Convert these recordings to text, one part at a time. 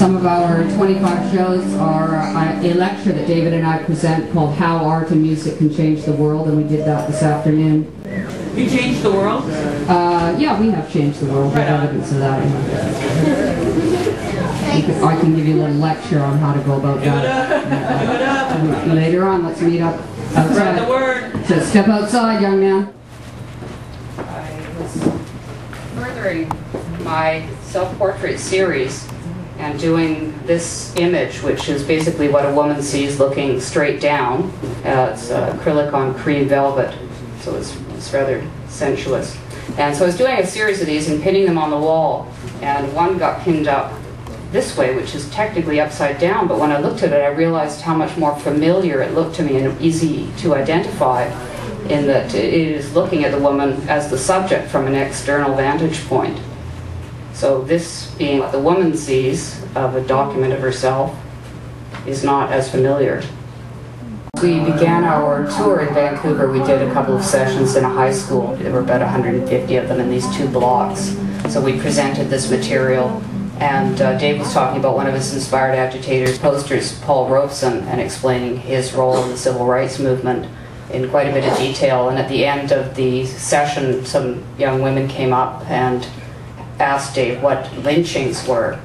Some of our 25 shows are uh, a lecture that David and I present called How Art and Music Can Change the World, and we did that this afternoon. You changed the world? Uh, yeah, we have changed the world. We have evidence of that. You can- I can give you a little lecture on how to go about Give it that. up. Give it up. Later on, let's meet up Spread the outside. word. So step outside, young man. I was furthering my self-portrait series and doing this image, which is basically what a woman sees looking straight down. Uh, it's uh, acrylic on cream velvet, so it's, it's rather sensuous. And so I was doing a series of these and pinning them on the wall, and one got pinned up this way, which is technically upside down, but when I looked at it, I realized how much more familiar it looked to me and easy to identify in that it is looking at the woman as the subject from an external vantage point. So this being what the woman sees of a document of herself is not as familiar. We began our tour in Vancouver. We did a couple of sessions in a high school. There were about 150 of them in these two blocks. So we presented this material, and uh, Dave was talking about one of his inspired agitators posters, Paul Robeson, and explaining his role in the civil rights movement in quite a bit of detail. And at the end of the session, some young women came up and asked Dave what lynchings were.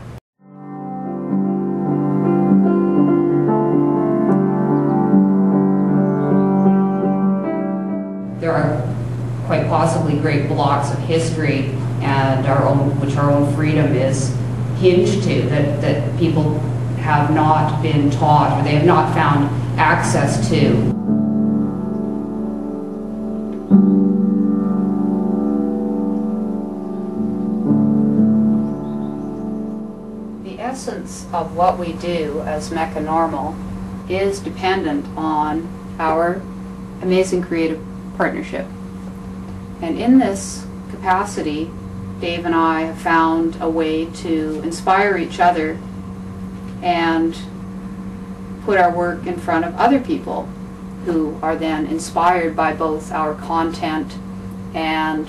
There are quite possibly great blocks of history and our own, which our own freedom is hinged to, that, that people have not been taught or they have not found access to. Essence of what we do as Mecca Normal is dependent on our amazing creative partnership. And in this capacity, Dave and I have found a way to inspire each other and put our work in front of other people who are then inspired by both our content and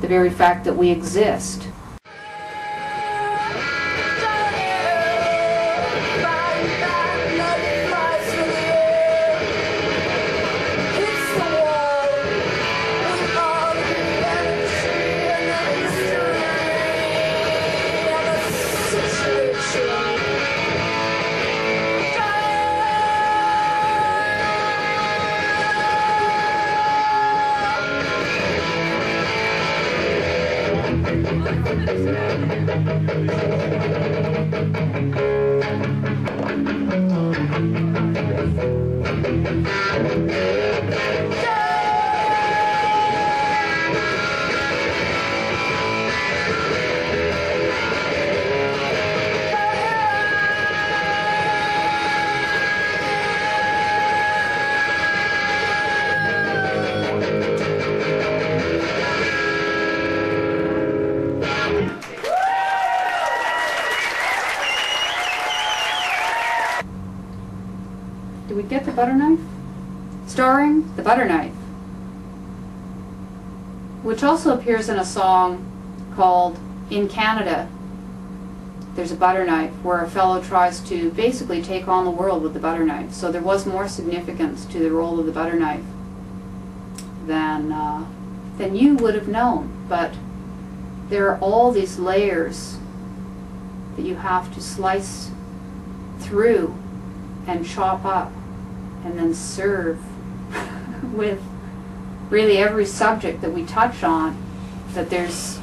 the very fact that we exist. Do we get the butter knife? Starring the butter knife. Which also appears in a song called In Canada. There's a butter knife where a fellow tries to basically take on the world with the butter knife. So there was more significance to the role of the butter knife than, uh, than you would have known. But there are all these layers that you have to slice through and chop up and then serve with really every subject that we touch on that there's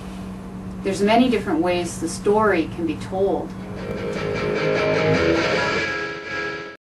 there's many different ways the story can be told